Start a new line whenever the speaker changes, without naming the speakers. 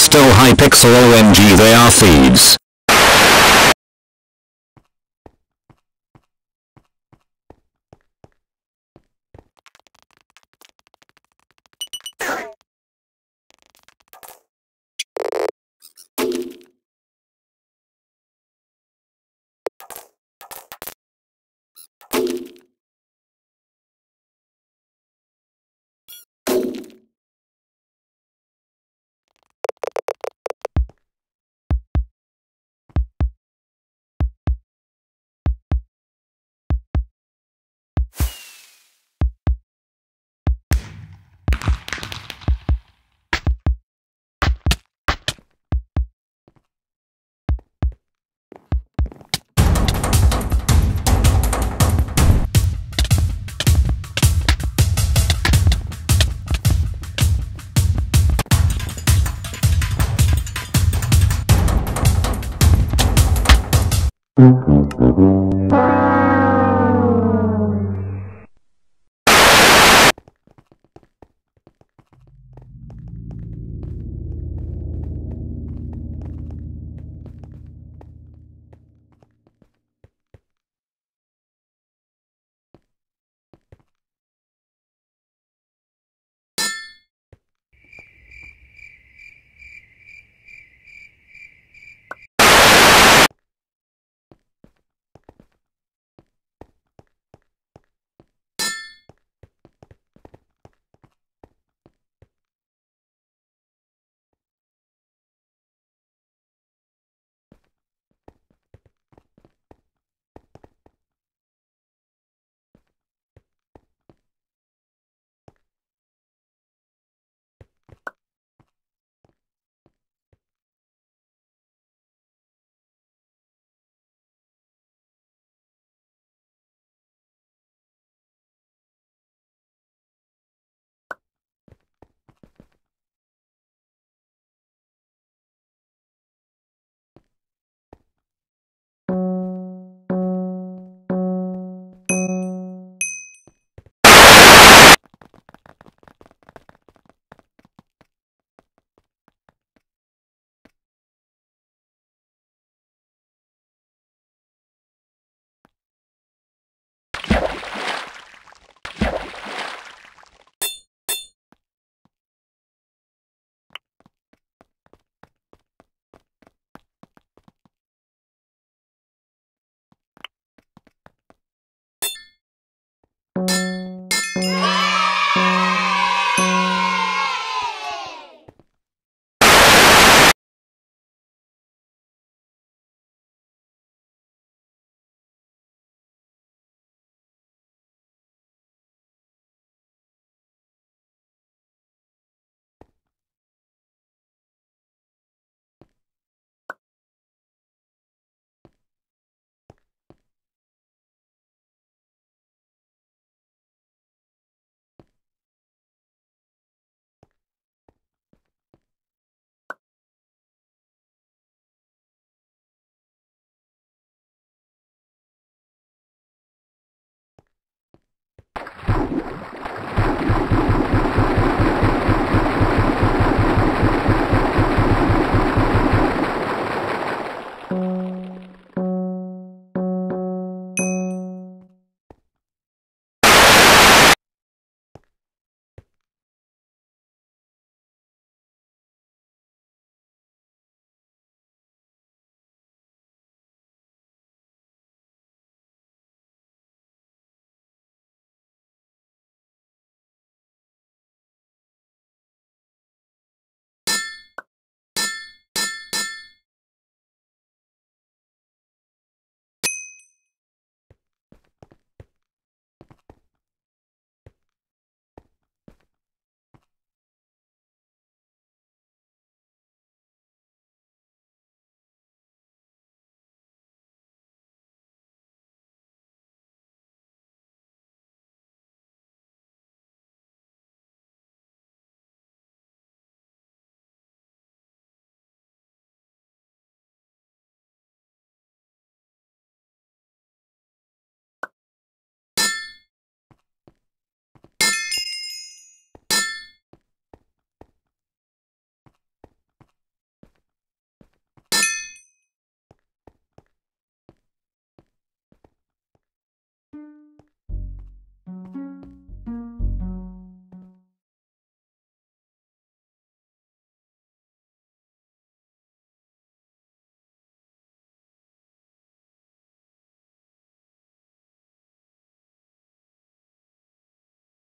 still Hypixel OMG they are thieves. Música